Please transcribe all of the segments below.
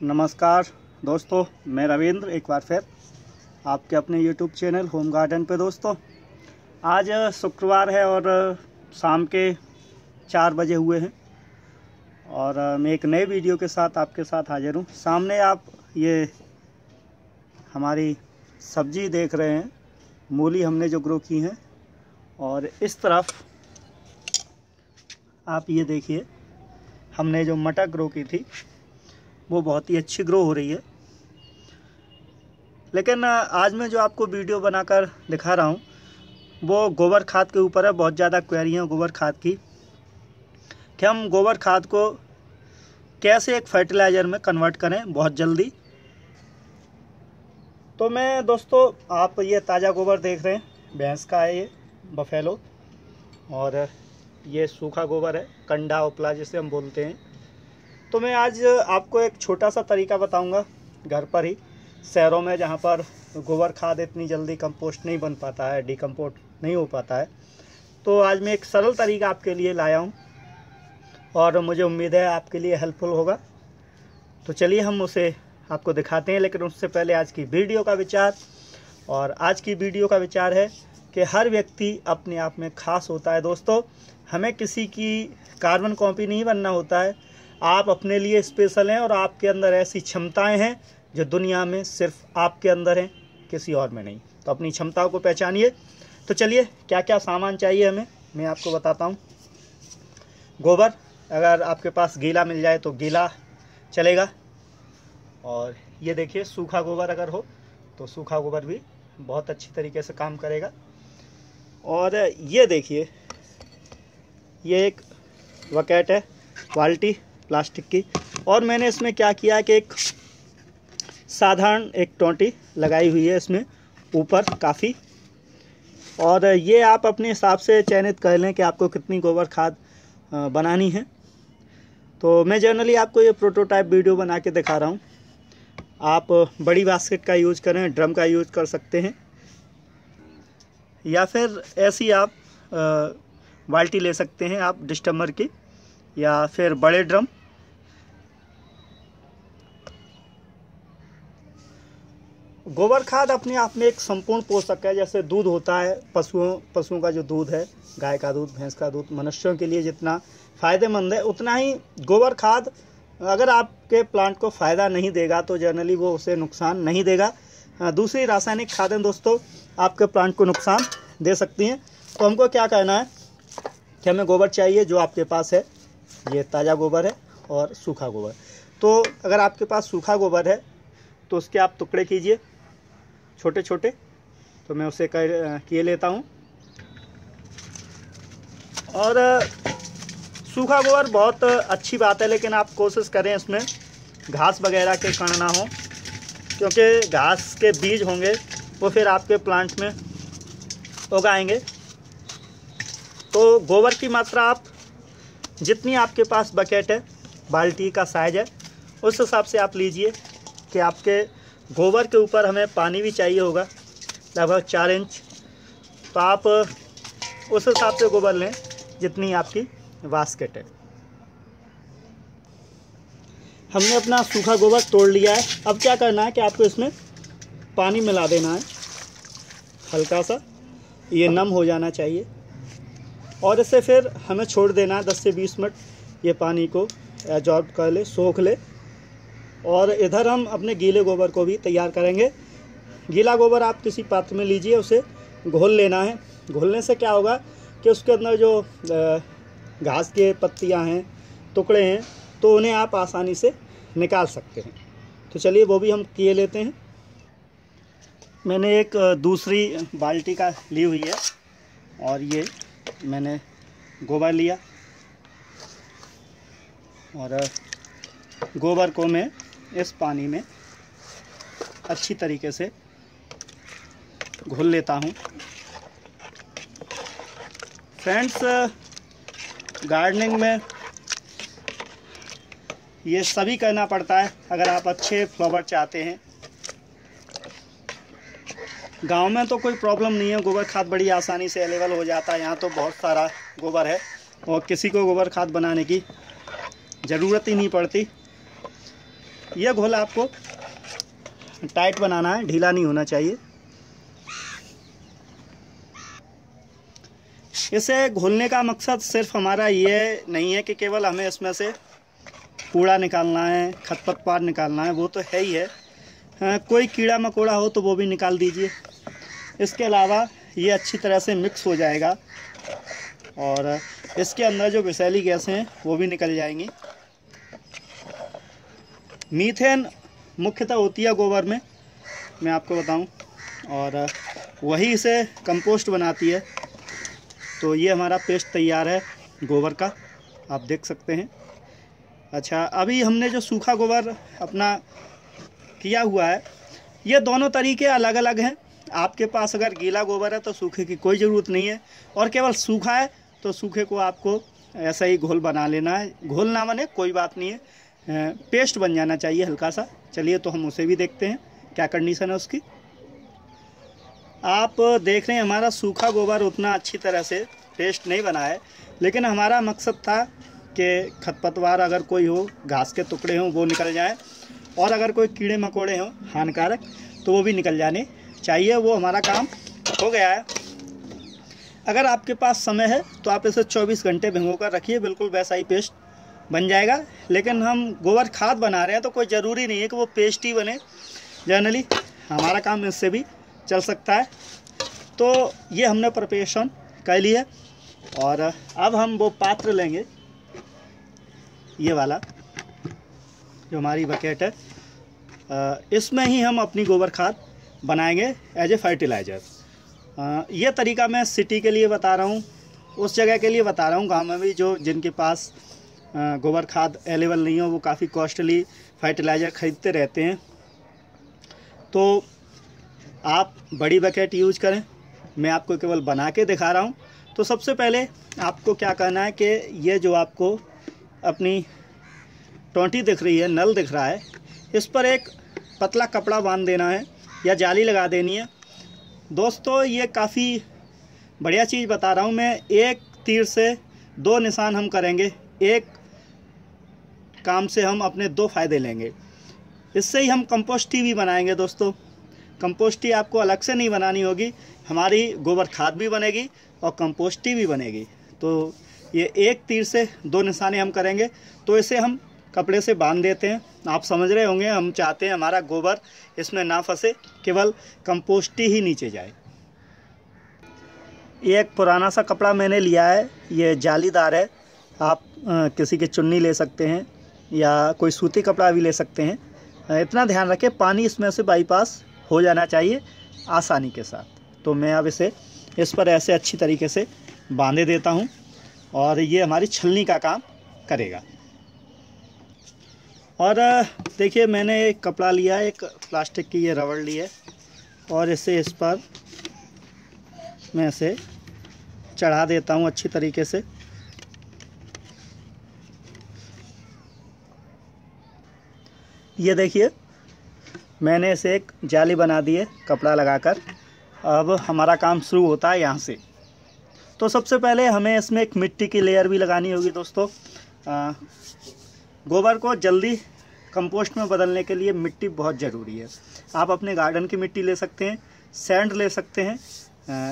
नमस्कार, दोस्तों, मैं रविंद्र, एक बार फिर आपके अपने यूट्यूब चैनल होम गार्डन पे दोस्तों। आज शुक्रवार है और शाम के चार बजे हुए हैं और मैं एक नए वीडियो के साथ आपके साथ हाजिर हूँ। सामने आप ये हमारी सब्ज़ी देख रहे हैं, मूली हमने जो ग्रो की हैं और इस तरफ़ आप ये देखिए, हमने जो मटर ग्रो की थी वो बहुत ही अच्छी ग्रो हो रही है। लेकिन आज मैं जो आपको वीडियो बनाकर दिखा रहा हूँ, वो गोबर खाद के ऊपर है, बहुत ज़्यादा क्वेरी हैं गोबर खाद की। कि हम गोबर खाद को कैसे एक फर्टिलाइज़र में कन्वर्ट करें बहुत जल्दी। तो मैं, दोस्तों, आप ये ताज़ा गोबर देख रहे हैं, भैंस का है ये, बफेलो। और ये सूखा गोबर है, कंडा उपला जिसे हम बोलते हैं। तो मैं आज आपको एक छोटा सा तरीका बताऊँगा घर पर ही। शहरों में जहाँ पर गोबर खाद इतनी जल्दी कंपोस्ट नहीं बन पाता है डिकम्पोस्ट नहीं हो पाता है तो आज मैं एक सरल तरीका आपके लिए लाया हूँ और मुझे उम्मीद है आपके लिए हेल्पफुल होगा। तो चलिए हम उसे आपको दिखाते हैं, लेकिन उससे पहले आज की वीडियो का विचार। और आज की वीडियो का विचार है कि हर व्यक्ति अपने आप में खास होता है। दोस्तों, हमें किसी की कार्बन कॉपी नहीं बनना होता है आप अपने लिए स्पेशल हैं और आपके अंदर ऐसी क्षमताएँ हैं जो दुनिया में सिर्फ़ आपके अंदर हैं, किसी और में नहीं। तो अपनी क्षमताओं को पहचानिए। तो चलिए क्या क्या सामान चाहिए हमें? मैं आपको बताता हूँ। गोबर, अगर आपके पास गीला मिल जाए तो गीला चलेगा। और ये देखिए, सूखा गोबर अगर हो तो सूखा गोबर भी बहुत अच्छी तरीके से काम करेगा। और ये देखिए, ये एक वकेट है क्वालिटी प्लास्टिक की। और मैंने इसमें क्या किया कि एक साधारण एक टोंटी लगाई हुई है इसमें, ऊपर काफ़ी। और ये आप अपने हिसाब से चयनित कर लें कि आपको कितनी गोबर खाद बनानी है। तो मैं जनरली आपको ये प्रोटोटाइप वीडियो बना के दिखा रहा हूँ। आप बड़ी बास्केट का यूज़ करें ड्रम का यूज़ कर सकते हैं। या फिर ऐसी आप बाल्टी ले सकते हैं आप डिस्टम्बर की। या फिर बड़े ड्रम। गोबर खाद अपने आप में एक संपूर्ण पोषक है, जैसे दूध होता है, पशुओं पशुओं का जो दूध है, गाय का दूध, भैंस का दूध, मनुष्यों के लिए जितना फ़ायदेमंद है, उतना ही गोबर खाद अगर आपके प्लांट को फ़ायदा नहीं देगा तो जनरली वो उसे नुकसान नहीं देगा। दूसरी रासायनिक खादें दोस्तों, आपके प्लांट को नुकसान दे सकती हैं। तो हमको क्या कहना है कि हमें गोबर चाहिए जो आपके पास है। ये ताज़ा गोबर है और सूखा गोबर। तो अगर आपके पास सूखा गोबर है तो उसके आप टुकड़े कीजिए छोटे छोटे तो मैं उसे कर किए लेता हूँ। और सूखा गोबर बहुत अच्छी बात है, लेकिन आप कोशिश करें इसमें घास वगैरह के कण ना हो, क्योंकि घास के बीज होंगे, वो फिर आपके प्लांट में उगाएँगे। तो गोबर की मात्रा आप जितनी आपके पास बकेट है, बाल्टी का साइज़ है, उस हिसाब से आप लीजिए कि आपके गोबर के ऊपर हमें पानी भी चाहिए होगा, लगभग चार इंच तो आप उस हिसाब से गोबर लें जितनी आपकी वास्केट है। हमने अपना सूखा गोबर तोड़ लिया है। अब क्या करना है कि आपको इसमें पानी मिला देना है। हल्का सा, ये नम हो जाना चाहिए। और इसे फिर हमें छोड़ देना है दस से बीस मिनट ये पानी को एजॉर्ब कर ले, सोख ले। और इधर हम अपने गीले गोबर को भी तैयार करेंगे। गीला गोबर आप किसी पात्र में लीजिए, उसे घोल लेना है। घोलने से क्या होगा कि उसके अंदर जो घास के पत्तियाँ हैं, टुकड़े हैं तो उन्हें आप आसानी से निकाल सकते हैं। तो चलिए वो भी हम किए लेते हैं। मैंने एक दूसरी बाल्टी का ली हुई है, और ये मैंने गोबर लिया। और गोबर को मैं इस पानी में अच्छी तरीके से घुल लेता हूँ। फ्रेंड्स गार्डनिंग में ये सभी करना पड़ता है। अगर आप अच्छे फ्लावर चाहते हैं गाँव में तो कोई प्रॉब्लम नहीं है। गोबर खाद बड़ी आसानी से अवेलेबल हो जाता है। यहाँ तो बहुत सारा गोबर है और किसी को गोबर खाद बनाने की ज़रूरत ही नहीं पड़ती। यह घोल आपको टाइट बनाना है ढीला नहीं होना चाहिए। इसे घोलने का मकसद सिर्फ़ हमारा ये नहीं है कि केवल हमें इसमें से कूड़ा निकालना है खतपतवार निकालना है वो तो है ही है। हाँ, कोई कीड़ा मकोड़ा हो तो वो भी निकाल दीजिए। इसके अलावा ये अच्छी तरह से मिक्स हो जाएगा। और इसके अंदर जो विषैली गैसें हैं, वो भी निकल जाएँगी। मीथेन मुख्यतः होती है गोबर में, मैं आपको बताऊँ। और वही इसे कंपोस्ट बनाती है। तो ये हमारा पेस्ट तैयार है गोबर का, आप देख सकते हैं। अच्छा अभी हमने जो सूखा गोबर अपना किया हुआ है, ये दोनों तरीके अलग अलग हैं। आपके पास अगर गीला गोबर है तो सूखे की कोई ज़रूरत नहीं है। और केवल सूखा है तो सूखे को आपको ऐसा ही घोल बना लेना है। घोल ना बने, कोई बात नहीं है। पेस्ट बन जाना चाहिए हल्का सा चलिए तो हम उसे भी देखते हैं। क्या कंडीशन है उसकी? आप देख रहे हैं, हमारा सूखा गोबर उतना अच्छी तरह से पेस्ट नहीं बना है। लेकिन हमारा मकसद था कि खतपतवार अगर कोई हो, घास के टुकड़े हों, वो निकल जाए। और अगर कोई कीड़े मकोड़े हों, हानिकारक तो वो भी निकल जाने। चाहिए, वो हमारा काम हो गया है। अगर आपके पास समय है तो आप इसे 24 घंटे भिगो कर रखिए, बिल्कुल वैसा ही पेस्ट बन जाएगा। लेकिन हम गोबर खाद बना रहे हैं तो कोई ज़रूरी नहीं है कि वो पेस्ट ही बने। जनरली हमारा काम इससे भी चल सकता है। तो ये हमने प्रपेशन कर ली है, और अब हम वो पात्र लेंगे। ये वाला, जो हमारी बकेट है। इसमें ही हम अपनी गोबर खाद बनाएँगे एज ए फर्टिलाइज़र ये तरीका मैं सिटी के लिए बता रहा हूँ, उस जगह के लिए बता रहा हूँ, गाँव में भी जो जिनके पास गोबर खाद अवेलेबल नहीं हो, वो काफ़ी कॉस्टली फर्टिलाइज़र ख़रीदते रहते हैं। तो आप बड़ी बकेट यूज़ करें, मैं आपको केवल बना के दिखा रहा हूँ। तो सबसे पहले आपको क्या करना है कि ये जो आपको अपनी टोंटी दिख रही है, नल दिख रहा है, इस पर एक पतला कपड़ा बाँध देना है। या जाली लगा देनी है। दोस्तों, ये काफ़ी बढ़िया चीज़ बता रहा हूँ मैं। एक तीर से दो निशान हम करेंगे। एक काम से हम अपने दो फ़ायदे लेंगे। इससे ही हम कंपोस्टी भी बनाएँगे दोस्तों। कंपोस्टी आपको अलग से नहीं बनानी होगी। हमारी गोबर खाद भी बनेगी और कंपोस्टी भी बनेगी। तो ये एक तीर से दो निशाने हम करेंगे। तो इसे हम कपड़े से बाँध देते हैं। आप समझ रहे होंगे हम चाहते हैं हमारा गोबर इसमें ना फंसे केवल कंपोस्टी ही नीचे जाए। ये एक पुराना सा कपड़ा मैंने लिया है ये जालीदार है। आप आ, किसी की चुन्नी ले सकते हैं या कोई सूती कपड़ा भी ले सकते हैं। इतना ध्यान रखें पानी इसमें से बाईपास हो जाना चाहिए आसानी के साथ। तो मैं अब इसे इस पर ऐसे अच्छी तरीके से बांधे देता हूँ और ये हमारी छलनी का काम करेगा। और देखिए, मैंने एक कपड़ा लिया एक प्लास्टिक की ये रबड़ ली है। और इसे इस पर मैं इसे चढ़ा देता हूँ अच्छी तरीके से। ये देखिए, मैंने इसे एक जाली बना दी है कपड़ा लगाकर। अब हमारा काम शुरू होता है यहाँ से। तो सबसे पहले हमें इसमें एक मिट्टी की लेयर भी लगानी होगी दोस्तों। गोबर को जल्दी कंपोस्ट में बदलने के लिए मिट्टी बहुत ज़रूरी है। आप अपने गार्डन की मिट्टी ले सकते हैं, सैंड ले सकते हैं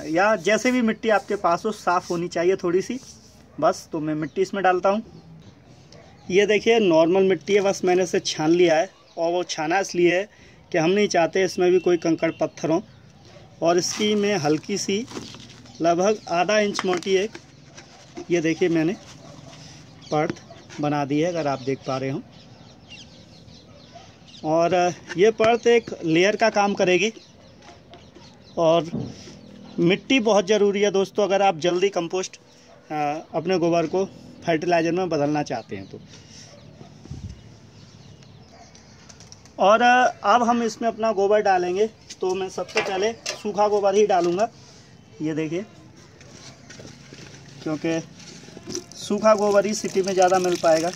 या जैसे भी मिट्टी आपके पास हो, साफ़ होनी चाहिए थोड़ी सी बस तो मैं मिट्टी इसमें डालता हूँ। ये देखिए, नॉर्मल मिट्टी है, बस मैंने इसे छान लिया है, और वो छाना इसलिए है कि हम नहीं चाहते इसमें भी कोई कंकड़ पत्थर हो। और इसकी मैं हल्की सी, लगभग आधा इंच मोटी एक, ये देखिए मैंने पर्थ बना दी है, अगर आप देख पा रहे हो। और ये पर्थ एक लेयर का काम करेगी। और, मिट्टी बहुत ज़रूरी है दोस्तों, अगर आप जल्दी कंपोस्ट अपने गोबर को फर्टिलाइज़र में बदलना चाहते हैं तो। और अब हम इसमें अपना गोबर डालेंगे। तो मैं सबसे पहले सूखा गोबर ही डालूँगा। ये देखिए, क्योंकि सूखा गोबर ही सिटी में ज़्यादा मिल पाएगा।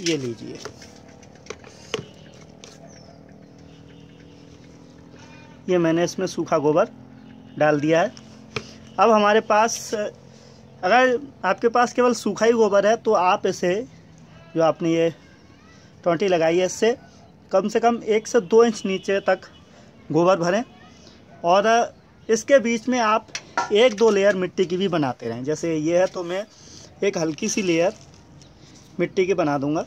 ये लीजिए। ये मैंने इसमें सूखा गोबर डाल दिया है। अब हमारे पास अगर आपके पास केवल सूखा ही गोबर है तो आप इसे जो आपने ये टोंटी लगाई है, इससे कम से कम एक से दो इंच नीचे तक गोबर भरें और इसके बीच में आप एक दो लेयर मिट्टी की भी बनाते रहें। जैसे ये है तो मैं एक हल्की सी लेयर मिट्टी की बना दूँगा।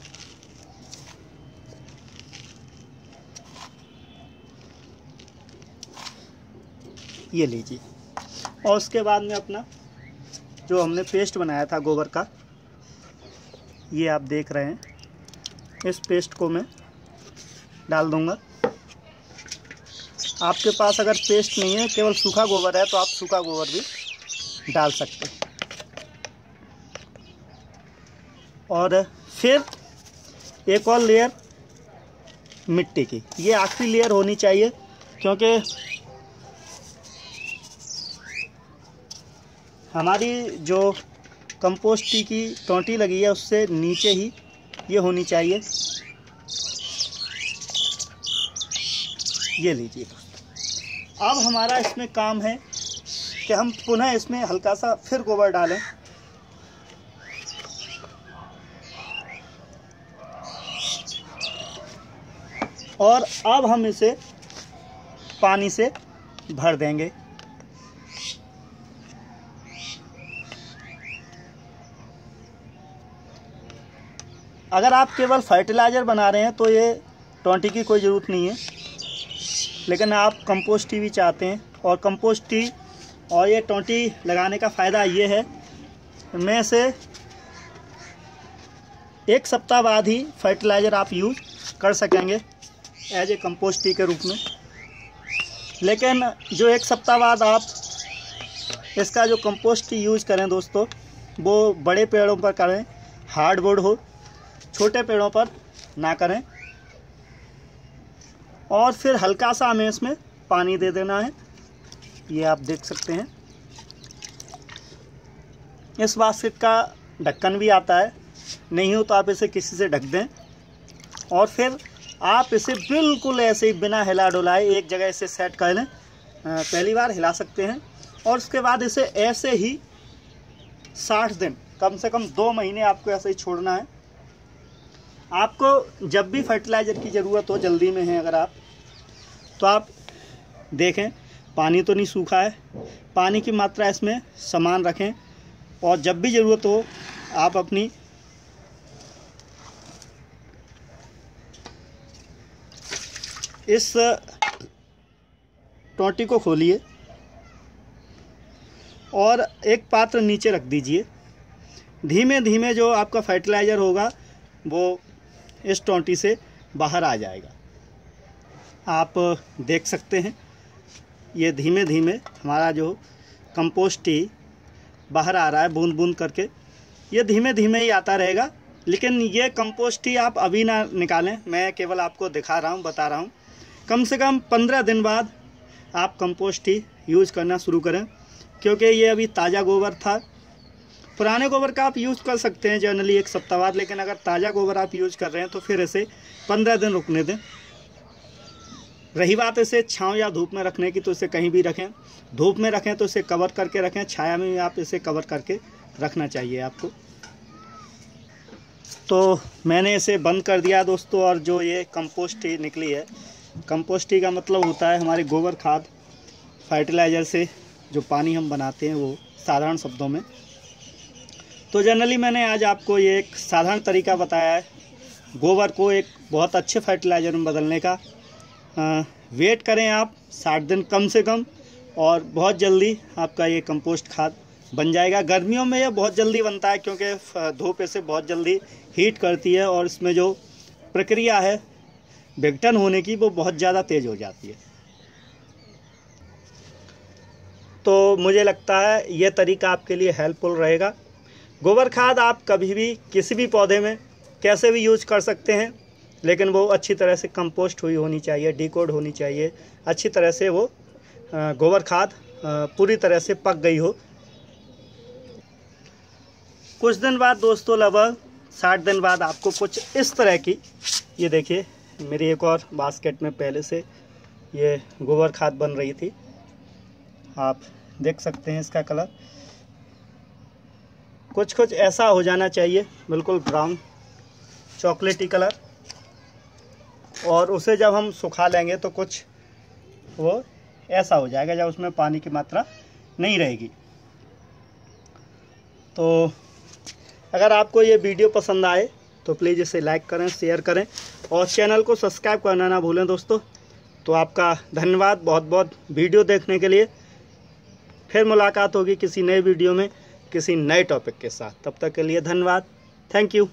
ये लीजिए। और उसके बाद में अपना जो हमने पेस्ट बनाया था गोबर का, ये आप देख रहे हैं। इस पेस्ट को मैं डाल दूँगा। आपके पास अगर पेस्ट नहीं है, केवल सूखा गोबर है तो आप सूखा गोबर भी डाल सकते हैं। और फिर एक और लेयर मिट्टी की। ये आखिरी लेयर होनी चाहिए, क्योंकि हमारी जो कंपोस्ट की टोंटी लगी है, उससे नीचे ही ये होनी चाहिए। ये लीजिए अब हमारा इसमें काम है कि हम पुनः इसमें हल्का सा फिर गोबर डालें। और अब हम इसे पानी से भर देंगे। अगर आप केवल फर्टिलाइज़र बना रहे हैं तो ये ट्वेंटी की कोई ज़रूरत नहीं है। लेकिन आप कंपोस्ट टी भी चाहते हैं, और कंपोस्ट टी और ये ट्वेंटी लगाने का फ़ायदा ये है मैं से एक सप्ताह बाद ही फर्टिलाइज़र आप यूज़ कर सकेंगे एज ए कंपोस्ट टी के रूप में। लेकिन जो एक सप्ताह बाद आप इसका जो कंपोस्ट यूज़ करें दोस्तों, वो बड़े पेड़ों पर करें हार्डवुड हो छोटे पेड़ों पर ना करें। और फिर हल्का सा हमें इसमें पानी दे देना है। ये आप देख सकते हैं। इस बास्केट का ढक्कन भी आता है। नहीं हो तो आप इसे किसी से ढक दें। और फिर आप इसे बिल्कुल ऐसे ही बिना हिला डुलाए एक जगह इसे सेट कर लें। पहली बार हिला सकते हैं। और उसके बाद इसे ऐसे ही साठ दिन, कम से कम दो महीने आपको ऐसे ही छोड़ना है। आपको जब भी फर्टिलाइज़र की ज़रूरत हो, जल्दी में है अगर आप तो आप देखें, पानी तो नहीं सूखा है। पानी की मात्रा इसमें समान रखें और जब भी ज़रूरत हो, आप अपनी इस टोटी को खोलिए और एक पात्र नीचे रख दीजिए। धीमे धीमे जो आपका फर्टिलाइज़र होगा, वो इस टोंटी से बाहर आ जाएगा। आप देख सकते हैं, ये धीमे धीमे हमारा जो कंपोस्ट ही बाहर आ रहा है, बूंद बूंद करके। ये धीमे धीमे ही आता रहेगा, लेकिन ये कंपोस्ट ही आप अभी ना निकालें। मैं केवल आपको दिखा रहा हूँ, बता रहा हूँ। कम से कम पंद्रह दिन बाद आप कंपोस्ट ही यूज़ करना शुरू करें, क्योंकि ये अभी ताज़ा गोबर था पुराने गोबर का आप यूज़ कर सकते हैं जनरली एक सप्ताह बाद, लेकिन अगर ताज़ा गोबर आप यूज़ कर रहे हैं तो फिर इसे पंद्रह दिन रुकने दें। रही बात इसे छाँव या धूप में रखने की तो इसे कहीं भी रखें। धूप में रखें तो इसे कवर करके रखें। छाया में आप इसे कवर करके रखना चाहिए आपको। तो मैंने इसे बंद कर दिया दोस्तों, और जो ये कंपोस्ट निकली है। कंपोस्ट का मतलब होता है हमारे गोबर खाद फर्टिलाइज़र से जो पानी हम बनाते हैं वो साधारण शब्दों में। तो जनरली मैंने आज आपको ये एक साधारण तरीका बताया है। गोबर को एक बहुत अच्छे फर्टिलाइज़र में बदलने का। आ, वेट करें आप साठ दिन कम से कम और बहुत जल्दी आपका ये कंपोस्ट खाद बन जाएगा। गर्मियों में ये बहुत जल्दी बनता है क्योंकि धूप से बहुत जल्दी हीट करती है और इसमें जो प्रक्रिया है विघटन होने की वो बहुत ज़्यादा तेज़ हो जाती है। तो मुझे लगता है ये तरीका आपके लिए हेल्पफुल रहेगा। गोबर खाद आप कभी भी किसी भी पौधे में कैसे भी यूज़ कर सकते हैं, लेकिन वो अच्छी तरह से कंपोस्ट हुई होनी चाहिए, डिकोड होनी चाहिए, अच्छी तरह से वो गोबर खाद पूरी तरह से पक गई हो। कुछ दिन बाद दोस्तों, लगभग साठ दिन बाद आपको कुछ इस तरह की, ये देखिए, मेरी एक और बास्केट में पहले से ये गोबर खाद बन रही थी। आप देख सकते हैं इसका कलर। कुछ कुछ ऐसा हो जाना चाहिए। बिल्कुल ब्राउन, चॉकलेटी कलर। और उसे जब हम सुखा लेंगे तो कुछ वो ऐसा हो जाएगा जब उसमें पानी की मात्रा नहीं रहेगी। तो अगर आपको ये वीडियो पसंद आए तो प्लीज़ इसे लाइक करें, शेयर करें और चैनल को सब्सक्राइब करना ना भूलें दोस्तों। तो आपका धन्यवाद बहुत बहुत वीडियो देखने के लिए। फिर मुलाकात होगी किसी नए वीडियो में। किसी नए टॉपिक के साथ। तब तक के लिए धन्यवाद। Thank you